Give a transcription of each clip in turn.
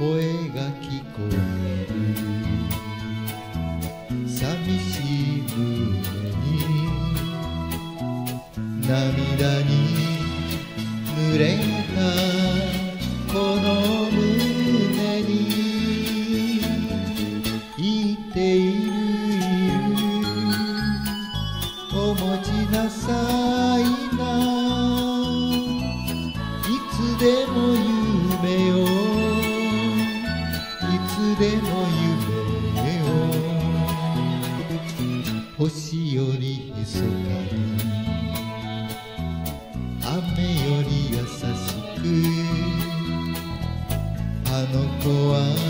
声が聞こえる寂しい胸に涙に濡れたこの胸に言っているいる。お持ちなさいな。いつでもでも夢を星よりひそかに雨より優しくあの子は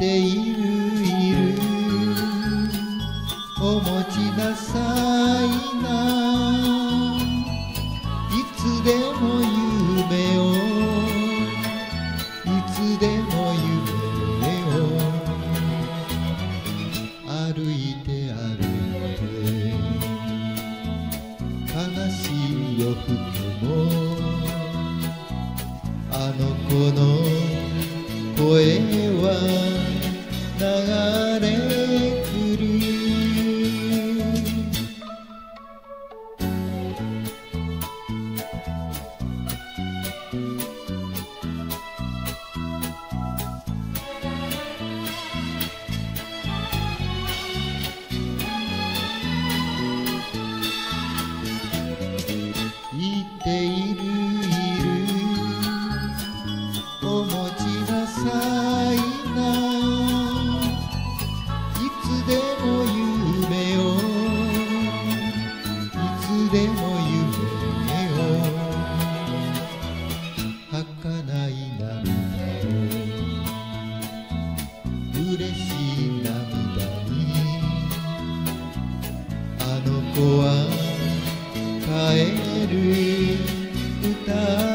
ているいる。お持ちなさいな。いつでも夢をいつでも夢を。歩いて歩いて悲しい夜更けもあの子の声は嬉しい涙に。あの子は帰る歌